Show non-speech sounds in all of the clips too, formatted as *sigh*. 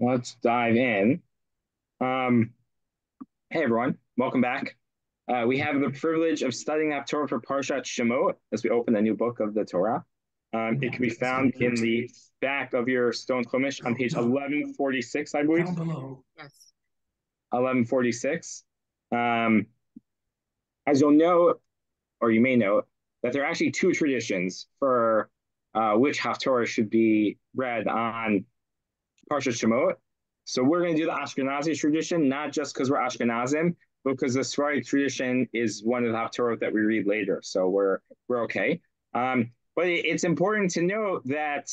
let's dive in. Um, hey everyone, welcome back. Uh, we have the privilege of studying that Torah for Parshat Shemot as we open a new book of the Torah. Um, it can be found in the back of your stone chumash on page 1146, I believe. Down below. Yes. 1146. Um, as you'll know, or you may know, that there are actually two traditions for uh, which Haftorah should be read on Parshat Shemot. So we're going to do the Ashkenazi tradition, not just because we're Ashkenazim, but because the Sephardic tradition is one of the Haftorah that we read later. So we're we're okay. Um, but it, it's important to note that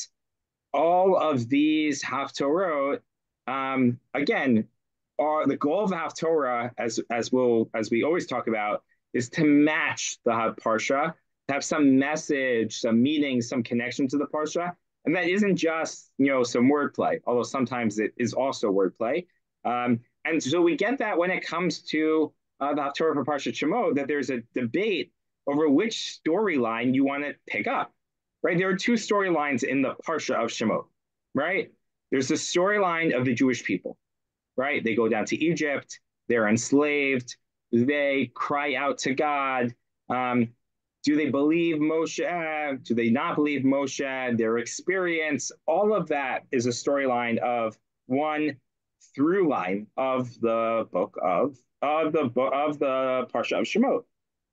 all of these Haftorah, um, again, are the goal of the Haftorah, as as we'll as we always talk about, is to match the Parsha, to have some message, some meaning, some connection to the Parsha, and that isn't just, you know, some wordplay, although sometimes it is also wordplay. Um, and so we get that when it comes to uh, the Haftorah for Parsha Shemot, that there's a debate over which storyline you want to pick up, right? There are two storylines in the Parsha of Shemot, right? There's the storyline of the Jewish people, right? They go down to Egypt, they're enslaved, they cry out to God. Um, do they believe Moshe? Do they not believe Moshe? Their experience, all of that is a storyline of one through line of the book of of the book of the Parsha of Shemot.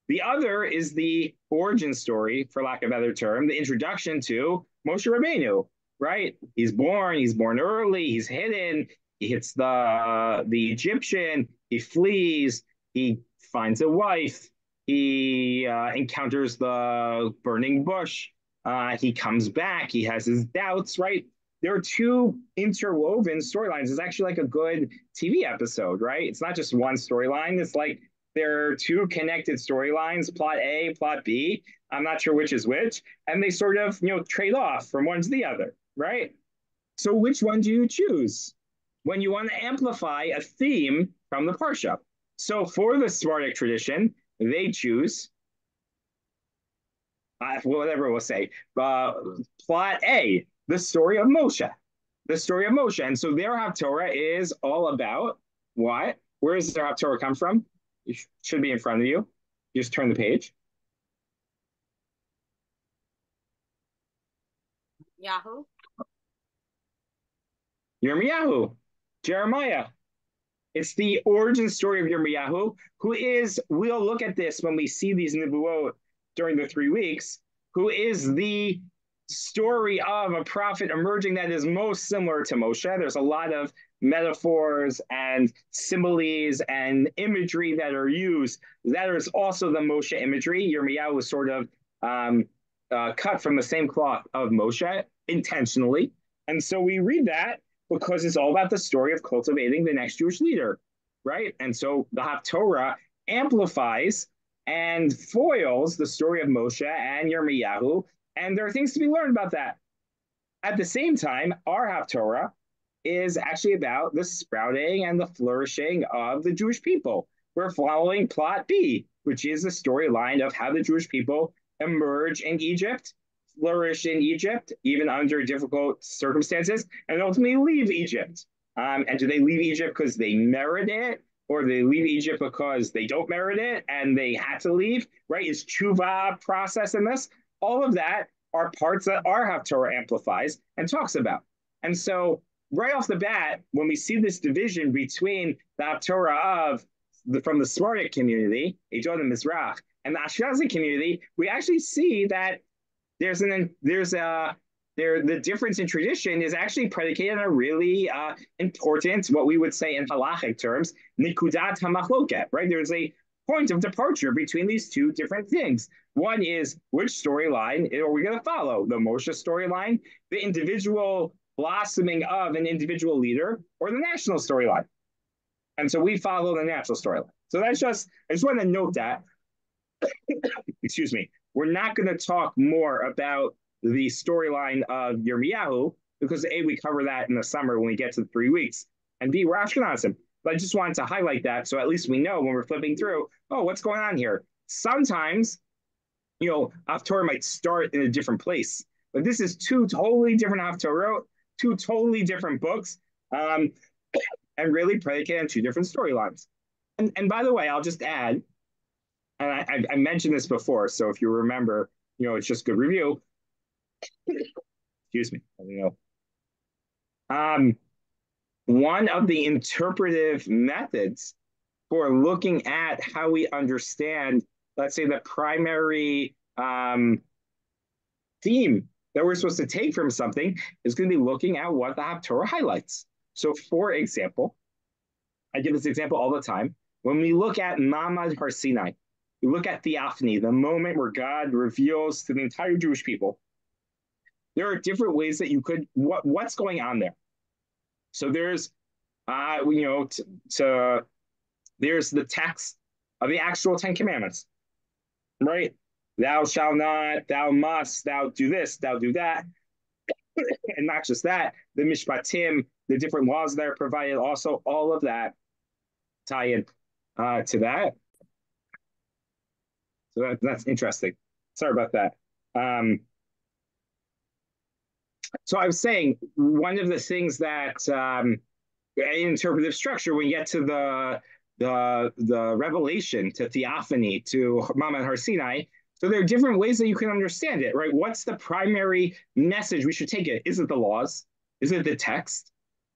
The other is the origin story, for lack of better term, the introduction to Moshe Rabbeinu. Right? He's born. He's born early. He's hidden. He hits the the Egyptian. He flees. He finds a wife he uh, encounters the burning bush. Uh, he comes back. He has his doubts, right? There are two interwoven storylines. It's actually like a good TV episode, right? It's not just one storyline. It's like there are two connected storylines, plot A, plot B. I'm not sure which is which. And they sort of, you know, trade off from one to the other, right? So which one do you choose when you want to amplify a theme from the Parsha? So for the Sephardic tradition, they choose uh, whatever we'll say uh, plot A, the story of Moshe, the story of Moshe, and so their Haftorah is all about what? Where does their Haftorah come from? It should be in front of you. just turn the page. Yahoo. Yirmiyahu, Jeremiah. It's the origin story of Yirmiyahu, who is, we'll look at this when we see these Nibuot during the three weeks, who is the story of a prophet emerging that is most similar to Moshe. There's a lot of metaphors and similes and imagery that are used. That is also the Moshe imagery. Yirmiyahu was sort of um, uh, cut from the same cloth of Moshe intentionally. And so we read that because it's all about the story of cultivating the next Jewish leader, right? And so the Haftorah amplifies and foils the story of Moshe and Yirmiyahu, and there are things to be learned about that. At the same time, our Haftorah is actually about the sprouting and the flourishing of the Jewish people. We're following plot B, which is the storyline of how the Jewish people emerge in Egypt flourish in Egypt, even under difficult circumstances, and ultimately leave Egypt. Um, and do they leave Egypt because they merit it, or they leave Egypt because they don't merit it and they had to leave? Right? Is tshuva process in this? All of that are parts that our Haftorah amplifies and talks about. And so, right off the bat, when we see this division between the Haftorah of the, from the Sephardic community, Edot HaMizrach, and the Ashkenazi community, we actually see that there's an there's a there the difference in tradition is actually predicated on a really uh, important what we would say in halachic terms nikudat hamachloket right? There's a point of departure between these two different things. One is which storyline are we going to follow? The Moshe storyline the individual blossoming of an individual leader or the national storyline? And so we follow the national storyline. So that's just i just want to note that *coughs* excuse me we're not going to talk more about the storyline of Yirmiyahu because A, we cover that in the summer when we get to the three weeks, and B, we're Ashkenazim. But I just wanted to highlight that so at least we know when we're flipping through, oh, what's going on here? Sometimes, you know, Haftorah might start in a different place, but this is two totally different Haftorah, two totally different books um, *coughs* and really predicate on two different storylines. And, and by the way, I'll just add, and I, I mentioned this before, so if you remember, you know, it's just good review. Excuse me. Don't know. Um, one of the interpretive methods for looking at how we understand, let's say, the primary um, theme that we're supposed to take from something is going to be looking at what the Haftorah highlights. So, for example, I give this example all the time. When we look at Ma'amad Har Sinai, look at Theophany, the moment where God reveals to the entire Jewish people. There are different ways that you could what what's going on there. So there's, uh, you know, to, to there's the text of the actual Ten Commandments, right? Thou shalt not, thou must, thou do this, thou do that. *coughs* and not just that, the Mishpatim, the different laws that are provided, also all of that tie in uh, to that. So that, that's interesting. Sorry about that. Um, so I was saying one of the things that um, in interpretive structure, when you get to the the the revelation, to theophany, to Ma'amad Har Sinai, so there are different ways that you can understand it, right? What's the primary message we should take it? Is it the laws? Is it the text?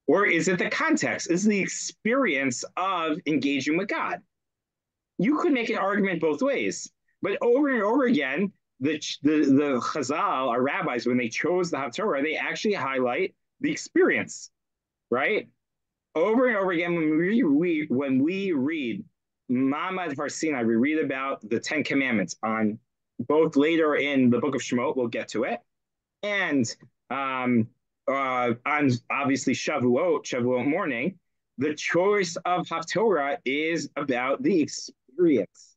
Or is it the context? Is the experience of engaging with God? You could make an argument both ways, but over and over again, the the the Chazal, our rabbis, when they chose the Haftorah, they actually highlight the experience, right? Over and over again, when we read when we read Ma'amad Har we read about the Ten Commandments on both later in the book of Shemot, we'll get to it, and um, uh, on obviously Shavuot, Shavuot morning, the choice of Haftorah is about the experience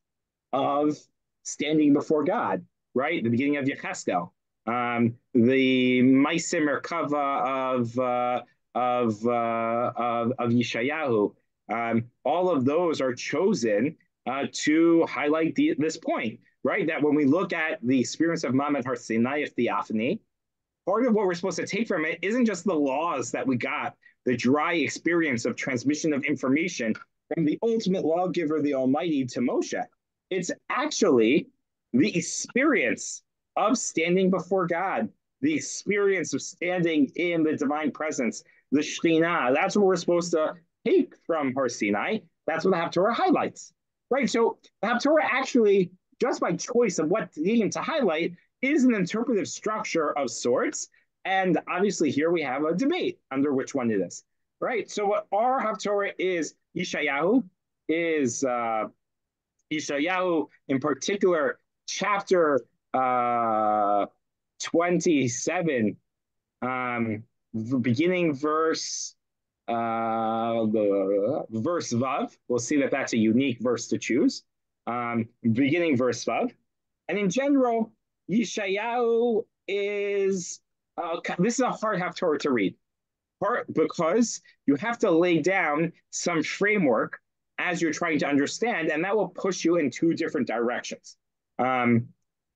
of standing before God right? The beginning of Yechezkel. Um, the Ma'aseh Merkava of, uh, of, uh, of, of Yeshayahu. Um, all of those are chosen uh, to highlight the, this point, right? That when we look at the experience of Ma'amad Har Sinai Theophany, part of what we're supposed to take from it isn't just the laws that we got, the dry experience of transmission of information from the ultimate lawgiver, the Almighty, to Moshe. It's actually the experience of standing before God, the experience of standing in the divine presence, the Shekhinah. That's what we're supposed to take from Har Sinai. That's what the Haftorah highlights, right? So the Haftorah actually, just by choice of what theme to highlight, is an interpretive structure of sorts. And obviously, here we have a debate under which one it is, right? So what our Haftorah is, Yeshayahu is uh, Yeshayahu in particular chapter uh, 27, um, beginning verse uh, verse Vav. We'll see that that's a unique verse to choose. Um, beginning verse Vav. And in general, Yeshayahu is, uh, this is a hard half Haftorah to read. Part because you have to lay down some framework as you're trying to understand, and that will push you in two different directions um,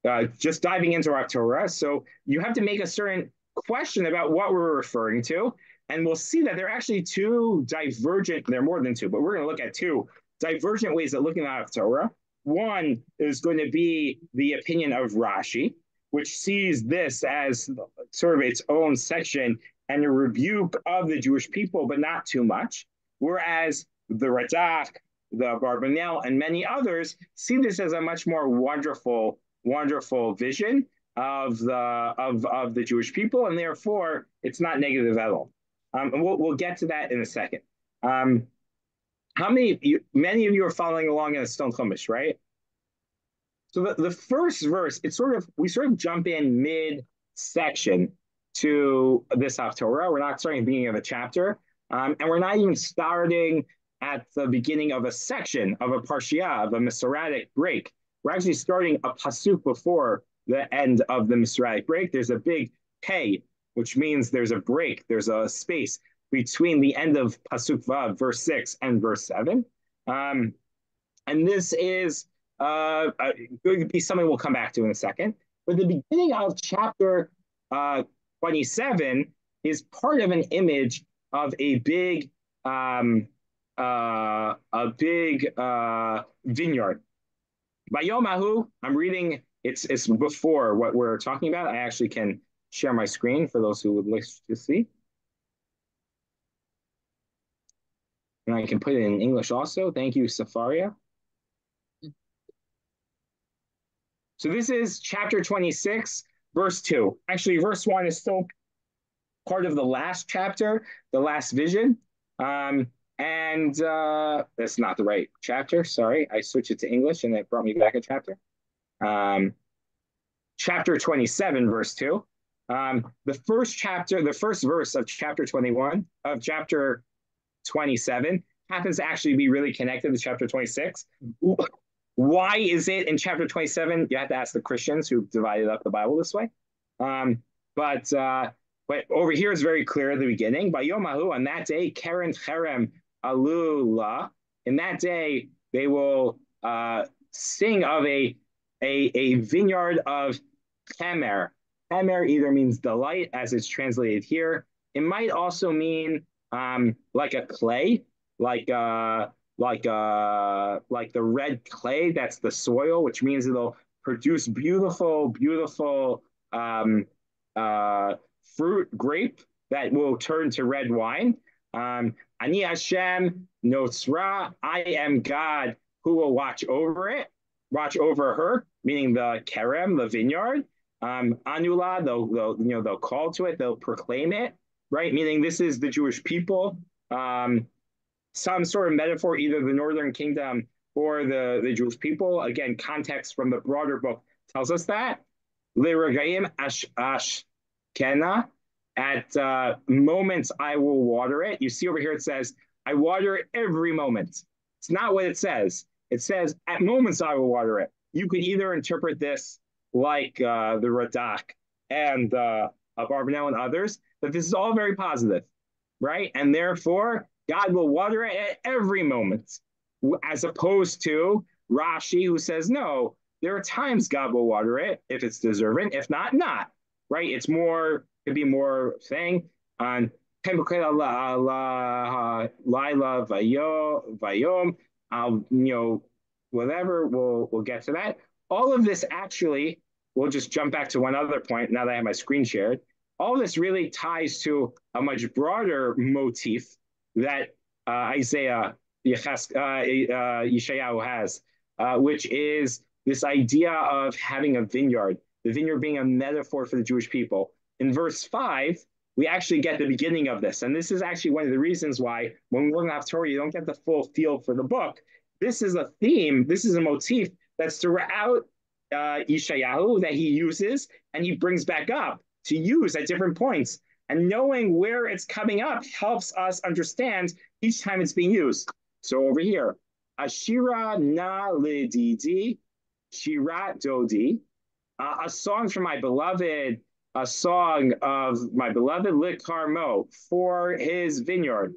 uh, just diving into our Torah. So you have to make a certain question about what we're referring to. And we'll see that there are actually two divergent, there are more than two, but we're going to look at two divergent ways of looking at Torah. One is going to be the opinion of Rashi, which sees this as sort of its own section and a rebuke of the Jewish people, but not too much. Whereas the Radak, the Abarbanel, and many others see this as a much more wonderful, wonderful vision of the of, of the Jewish people, and therefore it's not negative at all. Um, and we'll, we'll get to that in a second. Um, how many you, many of you are following along in a Stone Chumash, right? So the, the first verse, it's sort of, we sort of jump in mid section to this Haftorah. We're not starting at the beginning of a chapter. Um, and we're not even starting at the beginning of a section of a parshiah, of a Masoretic break. We're actually starting a pasuk before the end of the Masoretic break. There's a big pay, which means there's a break, there's a space between the end of pasuk vav, verse six, and verse seven. Um, and this is uh, going to be something we'll come back to in a second. But the beginning of chapter uh, 27 is part of an image of a big um, uh, a big uh, vineyard. Bayomahu, I'm reading. It's it's before what we're talking about. I actually can share my screen for those who would like to see. And I can put it in English also. Thank you, Sefaria. So this is chapter 26, verse 2. Actually, verse 1 is still part of the last chapter, the last vision. Um, and uh, that's not the right chapter. Sorry, I switched it to English and it brought me back a chapter. Um, chapter 27, verse 2. Um, the first chapter, the first verse of chapter 21, of chapter 27, happens to actually be really connected to chapter 26. Why is it in chapter 27? You have to ask the Christians who divided up the Bible this way. Um, but uh, but over here it's very clear at the beginning. By Yomahu, on that day, Karen Cherem Alula, in that day they will uh, sing of a, a, a vineyard of Chemer. Chemer either means delight, as it's translated here. It might also mean um, like a clay, like uh, like uh like the red clay that's the soil which means it'll produce beautiful beautiful um uh fruit grape that will turn to red wine um ani hashem notzra i am god who will watch over it watch over her meaning the kerem the vineyard um anula they'll, they'll you know they'll call to it they'll proclaim it right meaning this is the jewish people um some sort of metaphor, either the northern kingdom or the, the Jewish people. Again, context from the broader book tells us that. Ash ash kena. At uh, moments I will water it. You see over here it says, I water it every moment. It's not what it says. It says, at moments I will water it. You could either interpret this like uh, the Radak and uh, Abarbanel and others, that this is all very positive, right? And therefore, God will water it at every moment, as opposed to Rashi, who says, no, there are times God will water it if it's deserving, if not, not. Right? It's more, could be more saying on Laila Vayom, you know, whatever, we'll, we'll get to that. All of this actually, we'll just jump back to one other point now that I have my screen shared. All this really ties to a much broader motif that uh, Isaiah uh, uh, Yeshayahu has, uh, which is this idea of having a vineyard, the vineyard being a metaphor for the Jewish people. In verse 5, we actually get the beginning of this. And this is actually one of the reasons why when we're looking at Torah, you don't get the full feel for the book. This is a theme, this is a motif that's throughout uh, Yeshayahu that he uses and he brings back up to use at different points. And knowing where it's coming up helps us understand each time it's being used. So over here, Ashira na lididi, shirat dodi, uh, a song for my beloved, a song of my beloved Lit Carmo for his vineyard.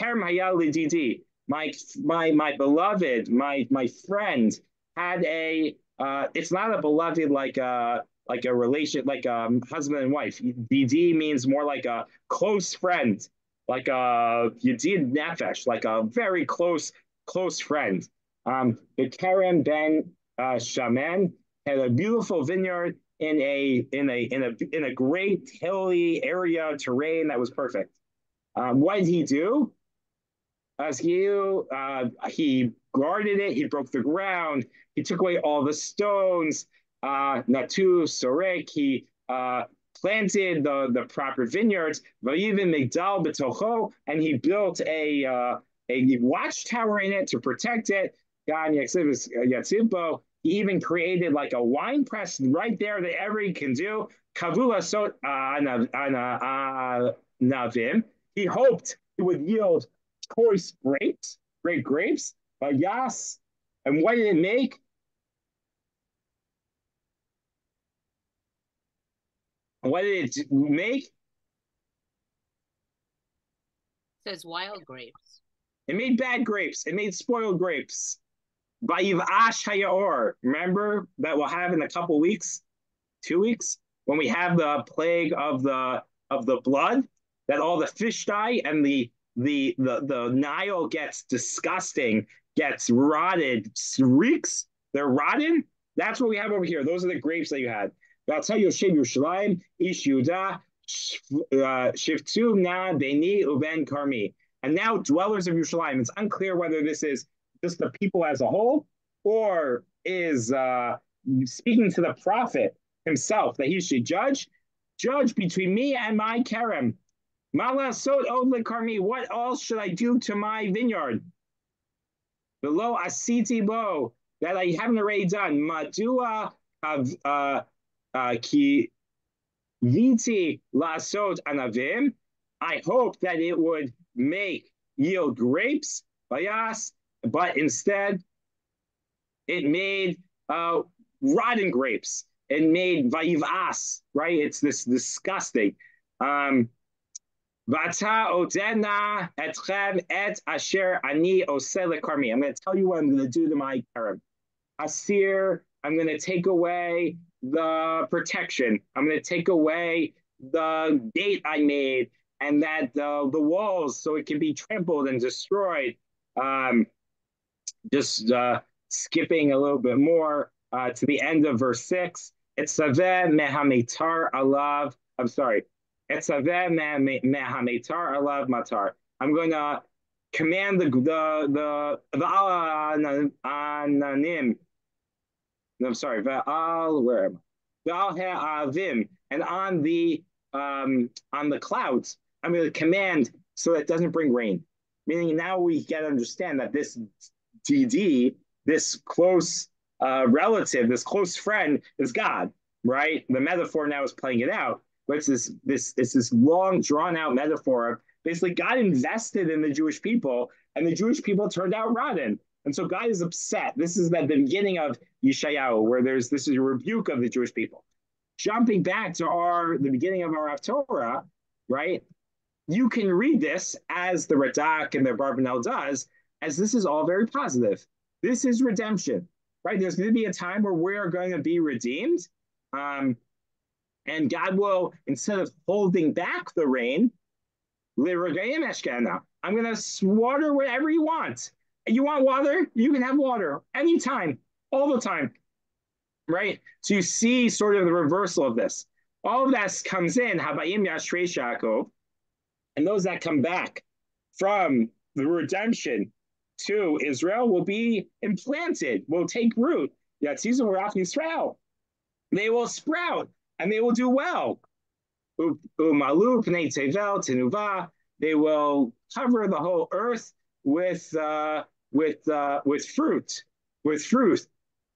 Hermaya lididi, my my my beloved, my my friend had a. Uh, it's not a beloved like a like a relation, like a husband and wife. BD means more like a close friend, like a Yedid Nefesh, like a very close, close friend. Um, the Karen Ben uh, Shaman had a beautiful vineyard in a in a in a in a great hilly area terrain that was perfect. Um, what did he do? As he uh, he guarded it, he broke the ground, he took away all the stones, uh, Natu Sorek, he uh, planted the, the proper vineyards, even Migdal Betocho, and he built a, uh, a watchtower in it to protect it. Yatzibbo, he even created like a wine press right there that every can do. Kavula so Navim. He hoped it would yield choice grapes, great grapes. But yes, and what did it make? What did it make? It says wild grapes. It made bad grapes. It made spoiled grapes. Vayivash Hayaor. Remember that we'll have in a couple weeks, two weeks, when we have the plague of the of the blood, that all the fish die and the the the the Nile gets disgusting, gets rotted, reeks. They're rotten. That's what we have over here. Those are the grapes that you had. That's how Shem Yerushalayim, Ish Yehuda, Shivtu uh, Na Beni Uben Karmi. And now dwellers of Yerushalayim. It's unclear whether this is just the people as a whole or is uh, speaking to the prophet himself that he should judge, judge between me and my kerem. Malasot od karmi, what else should I do to my vineyard? Below asiti lo, that I haven't already done. Madua uh, uh, ki viti lasot anavim. I hope that it would make yield grapes, bayas, but instead it made uh, rotten grapes. It made vayivas, right? It's this disgusting. Um, Vata otena etchem et asher ani osele karmi. I'm going to tell you what I'm going to do to my karam. Asir, I'm going to take away the protection. I'm going to take away the gate I made and that uh, the walls so it can be trampled and destroyed. Um, just uh, skipping a little bit more uh, to the end of verse six. It's saveh mehamitar alav. I'm sorry. It's saveh mehamitar alav matar. I'm going to command the the the the ananim. I'm sorry. Ve'al where am I? And on the um on the clouds. I'm going to command so that it doesn't bring rain. Meaning now we get to understand that this DD, this close uh, relative, this close friend, is God, right? The metaphor now is playing it out, but it's this this it's this long drawn out metaphor of basically God invested in the Jewish people, and the Jewish people turned out rotten. And so God is upset. This is the, the beginning of Yeshayahu, where there's this is a rebuke of the Jewish people. Jumping back to our the beginning of our Torah, right? You can read this as the Radak and the Abarbanel does, as this is all very positive. This is redemption right? There's going to be a time where we're going to be redeemed. Um, and God will, instead of holding back the rain. I'm going to water whatever you want. You want water? You can have water anytime, all the time. Right? So you see sort of the reversal of this. All of that comes in, Habayim Yashreishako, and those that come back from the redemption to Israel will be implanted, will take root. that season will Raf Yisrael. They will sprout and they will do well. Umalu Pnei Tevel Tenuva. They will cover the whole earth with uh, with uh, with fruit, with fruit.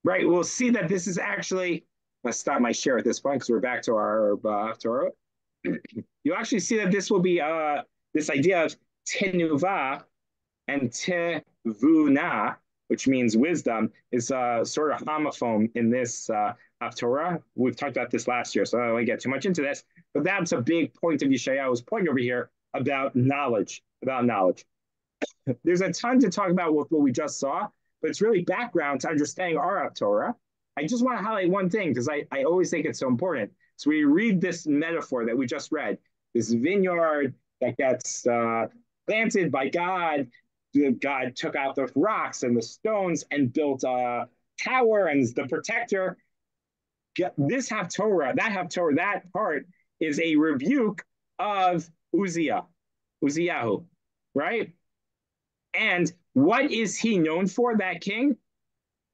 Right. We'll see that this is actually. Let's stop my share at this point because we're back to our uh, Torah. *clears throat* you actually see that this will be uh, this idea of tenuva and tevuna, which means wisdom, is a sort of homophone in this uh. We've talked about this last year, so I don't want to get too much into this. But that's a big point of Yeshayahu's point over here about knowledge, about knowledge. *coughs* There's a ton to talk about with what we just saw, but it's really background to understanding our Torah. I just want to highlight one thing because I, I always think it's so important. So we read this metaphor that we just read, this vineyard that gets uh, planted by God God took out the rocks and the stones and built a tower and the protector. This Haftorah, that Haftorah, that part is a rebuke of Uzziah, Uzziyahu, right? And what is he known for, that king?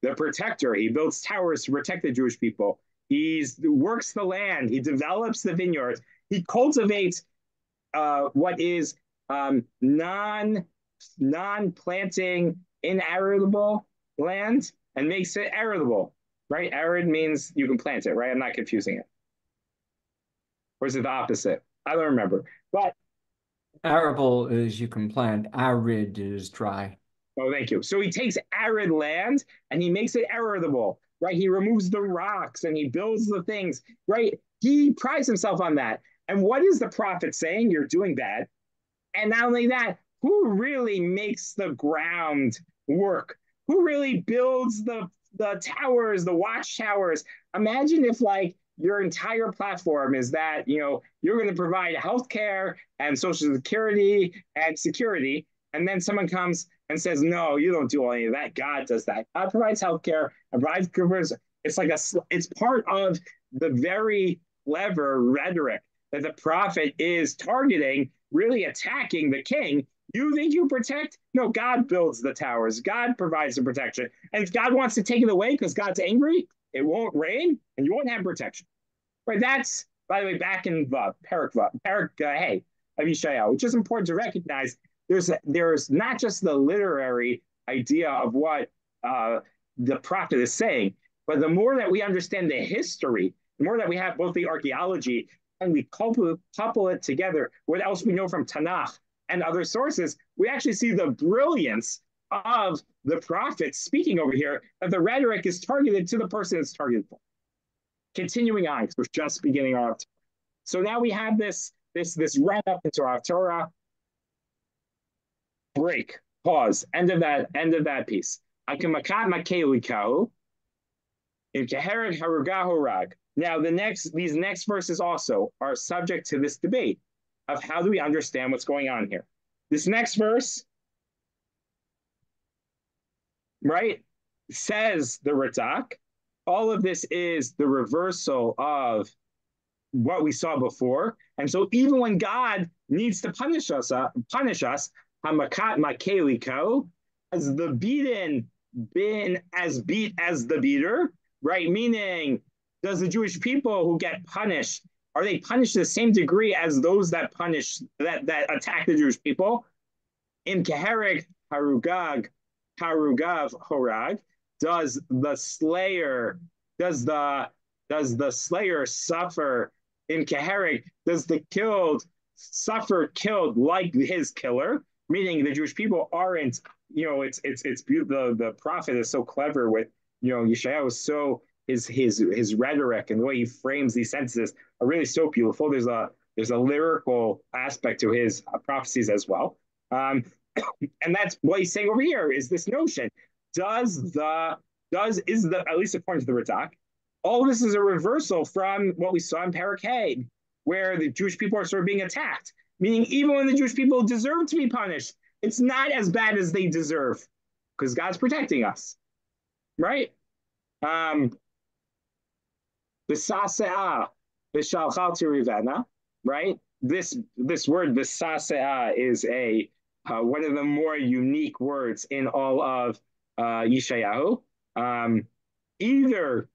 The protector. He builds towers to protect the Jewish people. He works the land. He develops the vineyards. He cultivates uh, what is um, non non-planting inarable land and makes it arable, right? Arid means you can plant it, right? I'm not confusing it. Or is it the opposite? I don't remember. But arable is you can plant, arid is dry. Oh, thank you. So he takes arid land and he makes it arable, right? He removes the rocks and he builds the things, right? He prides himself on that. And what is the prophet saying? You're doing that. And not only that, who really makes the ground work? Who really builds the the towers, the watchtowers? Imagine if like your entire platform is that you know you're going to provide health care and social security and security and then someone comes and says no you don't do any of that god does that god provides health care provides it's like a it's part of the very clever rhetoric that the prophet is targeting really attacking the king you think you protect no god builds the towers god provides the protection and if god wants to take it away because god's angry it won't rain, and you won't have protection. Right? That's, by the way, back in Vav, Perek uh, Hey of Yeshayahu, which is important to recognize. There's there's not just the literary idea of what uh, the prophet is saying, but the more that we understand the history, the more that we have both the archaeology and we couple, couple it together, what else we know from Tanakh and other sources, we actually see the brilliance of the prophet speaking over here that the rhetoric is targeted to the person it's targeted for. Continuing on, because we're just beginning our so now we have this this this run up into our Torah. Break, pause, end of that end of that piece. Now the next these next verses also are subject to this debate of how do we understand what's going on here. This next verse right? Says the Radak. All of this is the reversal of what we saw before. And so even when God needs to punish us, uh, punish us, hamakat makeliko, has the beaten been as beat as the beater, right? Meaning, does the Jewish people who get punished, are they punished to the same degree as those that punish, that, that attack the Jewish people? In Keherig Harugag, Harugav Horag? Does the slayer, does the does the slayer suffer in Keherig? Does the killed suffer killed like his killer? Meaning the Jewish people aren't, you know, it's it's it's beautiful. The, the prophet is so clever with, you know, Yeshayahu is so his his his rhetoric and the way he frames these sentences are really so beautiful. There's a there's a lyrical aspect to his prophecies as well. Um, *coughs* and that's what he's saying over here is this notion. Does the does is the at least according to the Radak, all this is a reversal from what we saw in Parakeh, where the Jewish people are sort of being attacked. Meaning, even when the Jewish people deserve to be punished, it's not as bad as they deserve, because God's protecting us, right? Um, right? This this word "bisasea" is a uh, one of the more unique words in all of uh, Yeshayahu. Um, either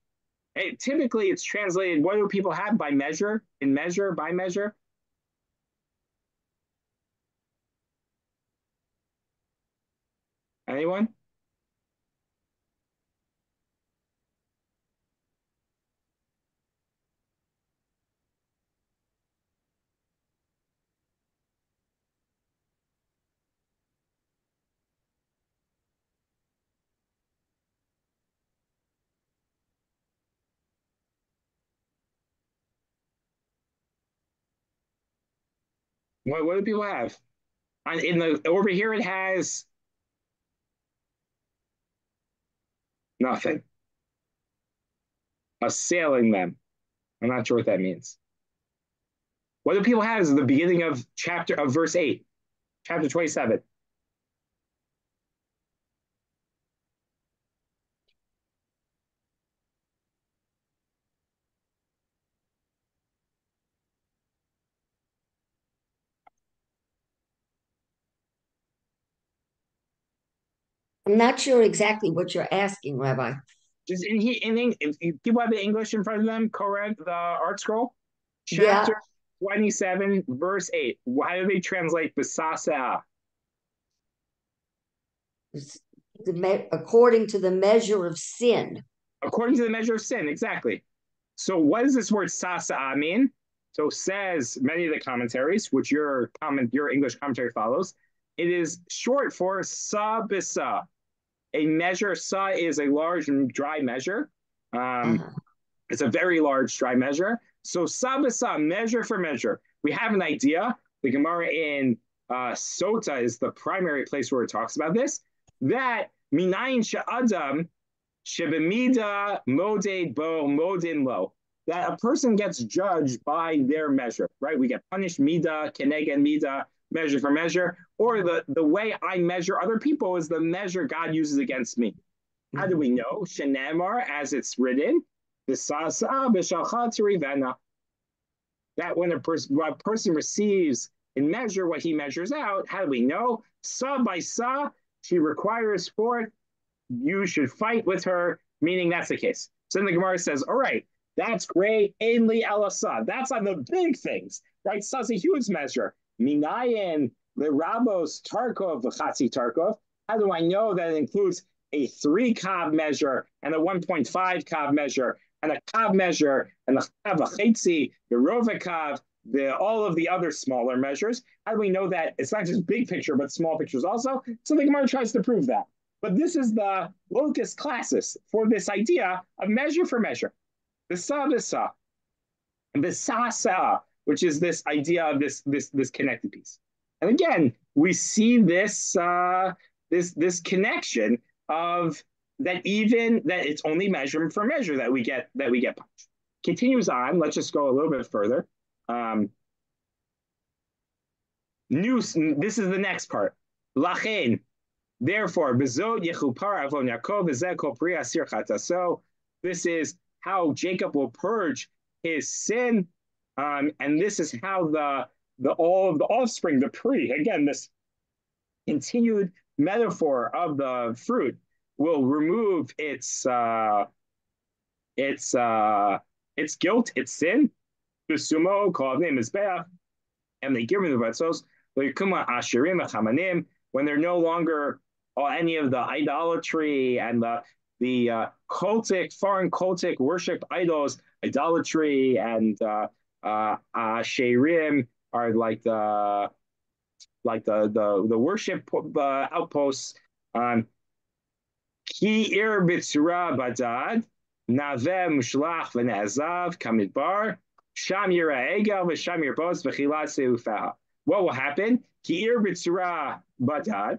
it, typically it's translated, what do people have by measure, in measure, by measure? Anyone? What, what do people have? in the over here, it has nothing. Assailing them. I'm not sure what that means. What do people have is the beginning of chapter of verse 8, chapter 27. I'm not sure exactly what you're asking, Rabbi. Just in, he, in, if people have the English in front of them, correct the ArtScroll, chapter yeah. 27, verse 8. Why do they translate Basasa? According to the measure of sin. According to the measure of sin, exactly. So what does this word sasa mean? So says many of the commentaries, which your comment, your English commentary follows, it is short for sabisa, a measure, sa is a large and dry measure. Um, uh-huh. It's a very large dry measure. So sabasa, measure for measure. We have an idea. The Gemara in uh, Sota is the primary place where it talks about this. That minayin sha'adam shebemida moded bo modin lo. that a person gets judged by their measure, right? We get punished, mida, kenega, mida, measure for measure, or the, the way I measure other people is the measure God uses against me. How do we mm-hmm. know? Shenamar, as it's written, that when a, pers- when a person receives in measure what he measures out, how do we know? Sa by sa, she requires for you should fight with her, meaning that's the case. So then the Gemara says, all right, that's great. Ainli elasa. That's on the big things, right? Sa's a huge measure. Minayin, the Rabos Tarkav, the Chatzi Tarkav. How do I know that it includes a three kav measure and a 1.5 kav measure and a kav measure and the kav the rovekav, the all of the other smaller measures. How do we know that it's not just big picture but small pictures also? So the Gemara tries to prove that. But this is the locus classis for this idea of measure for measure. The sa visa, the sa sa, which is this idea of this this this connected piece. And again, we see this uh, this this connection of that even that it's only measurement for measure that we get that we get punished. Continues on. Let's just go a little bit further. Um, new. This is the next part. Lachen. Therefore. This is how Jacob will purge his sin, um, and this is how the the all of the offspring, the pre, again, this continued metaphor of the fruit will remove its uh, its uh, its guilt, its sin. The sumo called name is Beach, and they give him the vessels. When they're no longer uh, any of the idolatry and the the uh, cultic, foreign cultic worship idols, idolatry and uh, uh, uh, sherim are like the like the the the worship uh, outposts. Um, Ki ir bitzura badad nave mushlach v'ne'azav kamidbar sham yira egel v'sham yirbos v'chilat seufah. What will happen? Ki ir bitzura badad,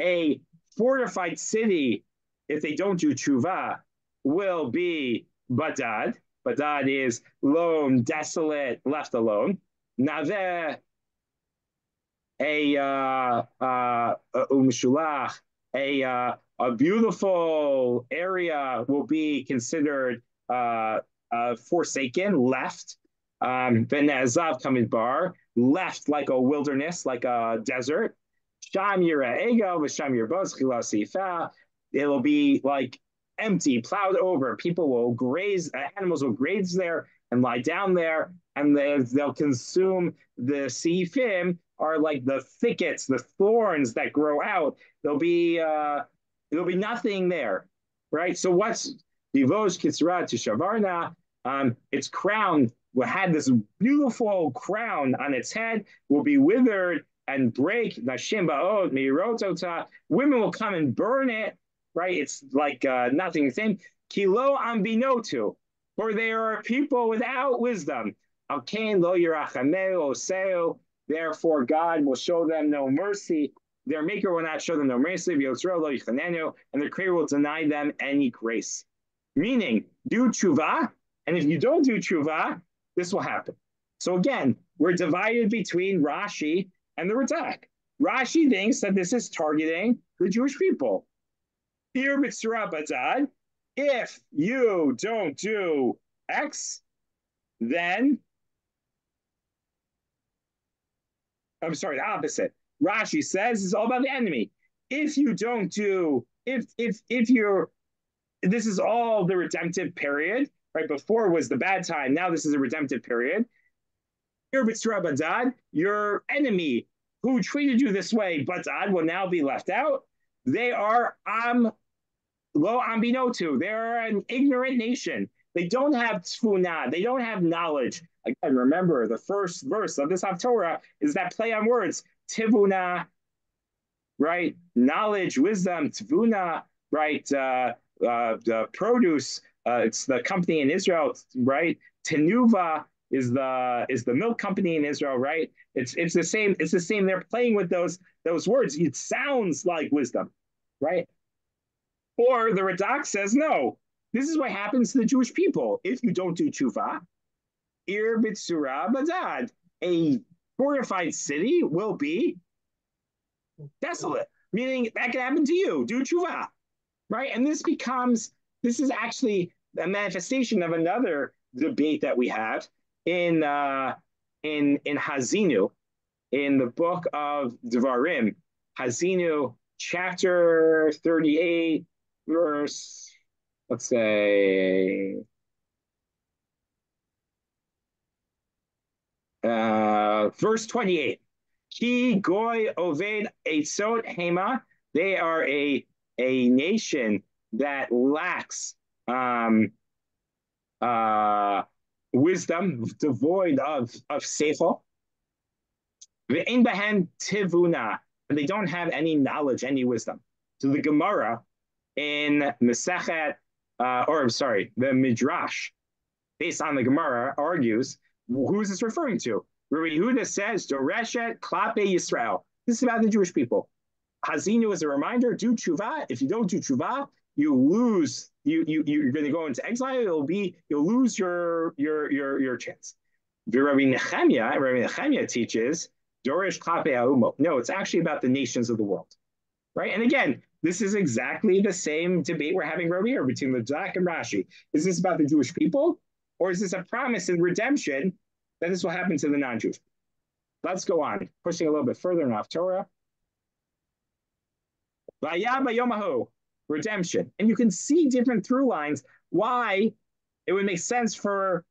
a fortified city, if they don't do tshuva, will be badad. Badad that is lone, desolate, left alone. Nave a uh, uh, umshulach, a uh, a beautiful area will be considered uh, uh, forsaken, left. Um, Benezav Kamidbar, left like a wilderness, like a desert. Sham Ego, Sham It'll be like empty, plowed over. People will graze, animals will graze there and lie down there, and they, they'll consume the sifim are like the thickets, the thorns that grow out. There'll be uh, there'll be nothing there, right? So what's Divosh Kitzra to Shavarna? Um, its crown will had this beautiful crown on its head, will be withered and break. Nashim ba'od mirotota. Women will come and burn it, right? It's like uh, nothing the same. Kilo ambinotu, for there are people without wisdom. Alkain lo yirachameo oseo. Therefore, God will show them no mercy. Their maker will not show them no mercy, and their creator will deny them any grace. Meaning, do tshuva, and if you don't do tshuva, this will happen. So again, we're divided between Rashi and the Radak. Rashi thinks that this is targeting the Jewish people. Here, Badad, if you don't do X, then I'm sorry, the opposite. Rashi says it's all about the enemy. If you don't do, if if if you're, this is all the redemptive period. Right before was the bad time. Now this is a redemptive period. Your Badad, your enemy who treated you this way, Badad will now be left out. They are am lo ambinotu. They're an ignorant nation. They don't have tfuna. They don't have knowledge. Again, remember the first verse of this Torah is that play on words tivuna, right? Knowledge, wisdom, tivuna, right? Uh, uh, the produce, uh, it's the company in Israel, right? Tenuva is the is the milk company in Israel, right? It's it's the same. It's the same. They're playing with those those words. It sounds like wisdom, right? Or the Radak says no. This is what happens to the Jewish people if you don't do tshuva. Ir bitsura badad, a fortified city will be desolate, meaning that can happen to you. Do tshuva, right? And this becomes this is actually a manifestation of another debate that we have in uh, in in Ha'azinu, in the book of Devarim, Ha'azinu chapter thirty eight, verse let's say uh, verse 28 ki goy oved etzot hema. They are a a nation that lacks um, uh, wisdom devoid of of seichel. Ve'in behen tivuna they don't have any knowledge any wisdom. So the gemara in Masechet uh, or sorry, the Midrash, based on the Gemara, argues who is this referring to? Rabbi Yehuda says, Doreshet Klape Yisrael. This is about the Jewish people. Ha'azinu is a reminder, do tshuva. If you don't do tshuva, you lose, you, you, you're going to go into exile. It'll be, you'll lose your, your, your, your chance. Rabbi Nehemiah, Rabbi Nehemiah teaches, Dorish Klape Aumo. No, it's actually about the nations of the world. Right? And again, this is exactly the same debate we're having right here between the Radak and Rashi. Is this about the Jewish people, or is this a promise in redemption that this will happen to the non-Jews? Let's go on, pushing a little bit further in Torah. Yomahu, redemption. And you can see different through lines why it would make sense for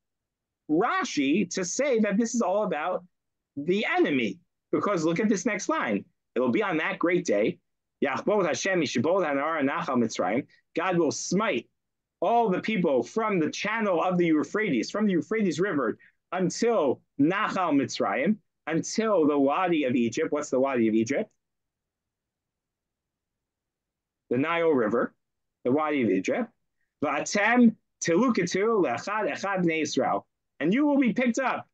Rashi to say that this is all about the enemy. Because look at this next line. It'll be on that great day God will smite all the people from the channel of the Euphrates, from the Euphrates River, until Nachal Mitzrayim, until the Wadi of Egypt. What's the Wadi of Egypt? The Nile River, the Wadi of Egypt. V'atem tilukatu lechad echad Israel. And you will be picked up,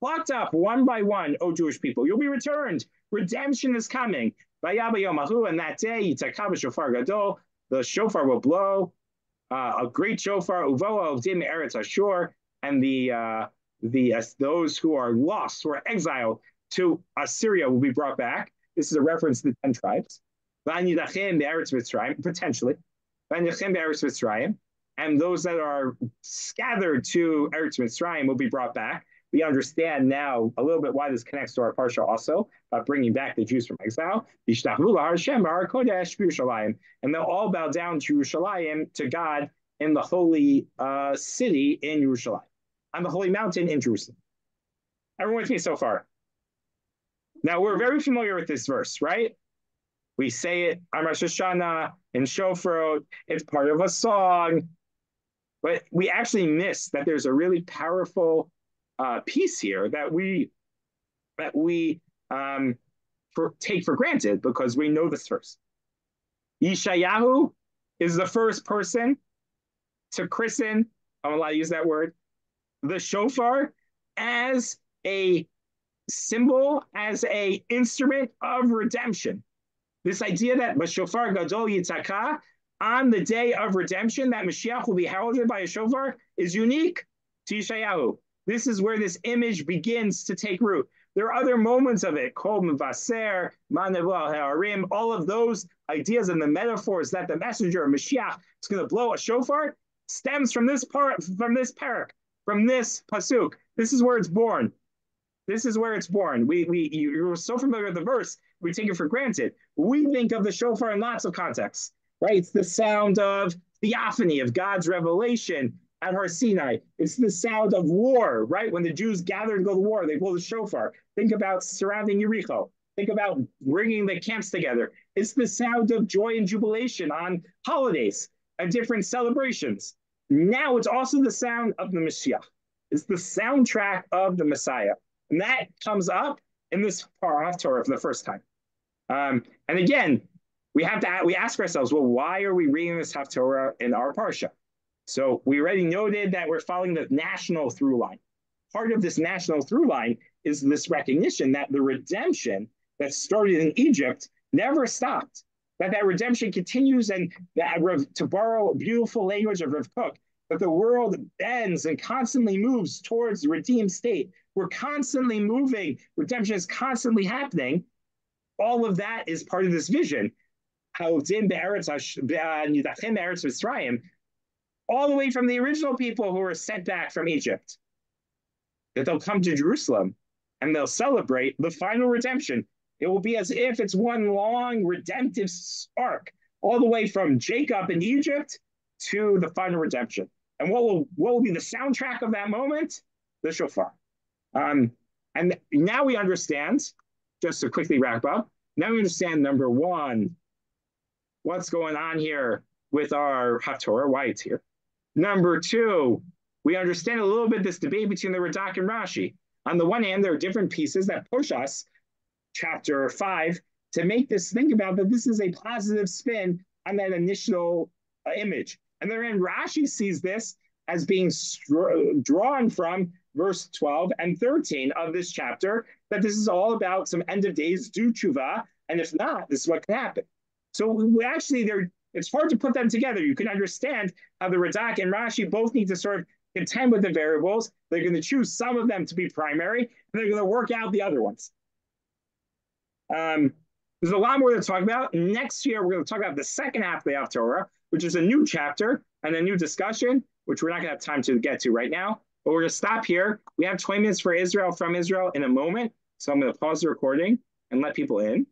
plucked up one by one, O Jewish people. You'll be returned. Redemption is coming. And that day, the shofar will blow, uh, a great shofar, uvoa of dim eretz ashur, and the uh, the uh, those who are lost, who are exiled to Assyria, will be brought back. This is a reference to the ten tribes. Potentially, and those that are scattered to Eretz Mitzrayim will be brought back we understand now a little bit why this connects to our parsha also, about bringing back the Jews from exile. And they'll all bow down to Yerushalayim, to God, in the holy uh, city in Yerushalayim, on the holy mountain in Jerusalem. Everyone with me so far? Now, we're very familiar with this verse, right? We say it on Rosh Hashanah, in Shofar, it's part of a song, but we actually miss that there's a really powerful uh, piece here that we that we um, for, take for granted because we know this first. Yeshayahu is the first person to christen, I'm allowed to use that word, the shofar as a symbol, as a instrument of redemption. This idea that shofar gadol yitzaka on the day of redemption, that Mashiach will be heralded by a shofar is unique to Yeshayahu. This is where this image begins to take root. There are other moments of it, Kol Mvaser, Ha'arim, all of those ideas and the metaphors that the messenger, of Mashiach, is going to blow a shofar, stems from this part, from this Perek, from this pasuk. This is where it's born. This is where it's born. We, we, you're so familiar with the verse, we take it for granted. We think of the shofar in lots of contexts, right? It's the sound of theophany, of God's revelation, at Har Sinai. It's the sound of war, right? When the Jews gather and go to war, they blow the shofar. Think about surrounding Jericho. Think about bringing the camps together. It's the sound of joy and jubilation on holidays and different celebrations. Now it's also the sound of the Messiah. It's the soundtrack of the Messiah. And that comes up in this Parah Torah for the first time. Um, and again, we have to we ask ourselves, well, why are we reading this Haftorah in our parsha? So we already noted that we're following the national through line. Part of this national through line is this recognition that the redemption that started in Egypt never stopped. that that redemption continues and that to borrow beautiful language of Rav Kook, that the world bends and constantly moves towards the redeemed state. We're constantly moving. Redemption is constantly happening. All of that is part of this vision. All the way from the original people who were sent back from Egypt, that they'll come to Jerusalem and they'll celebrate the final redemption. It will be as if it's one long redemptive arc, all the way from Jacob in Egypt to the final redemption. And what will what will be the soundtrack of that moment? The shofar. Um, and now we understand, just to quickly wrap up, now we understand number one, what's going on here with our Haftorah, why it's here. Number two, we understand a little bit this debate between the Radak and Rashi. On the one hand, there are different pieces that push us, chapter five, to make this think about that this is a positive spin on that initial uh, image. And then Rashi sees this as being drawn from verse 12 and 13 of this chapter, that this is all about some end of days do tshuva, and if not, this is what can happen. So we actually, there it's hard to put them together. You can understand how the Radak and Rashi both need to sort of contend with the variables. They're going to choose some of them to be primary, and they're going to work out the other ones. Um, there's a lot more to talk about. Next year, we're going to talk about the second half of the Haftorah, which is a new chapter and a new discussion, which we're not going to have time to get to right now. But we're going to stop here. We have 20 minutes for Israel from Israel in a moment. So I'm going to pause the recording and let people in.